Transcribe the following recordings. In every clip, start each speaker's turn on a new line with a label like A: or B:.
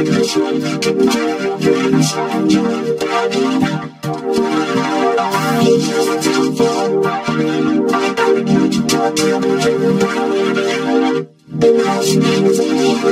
A: I'm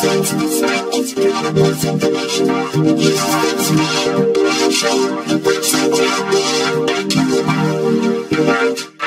A: Thank you.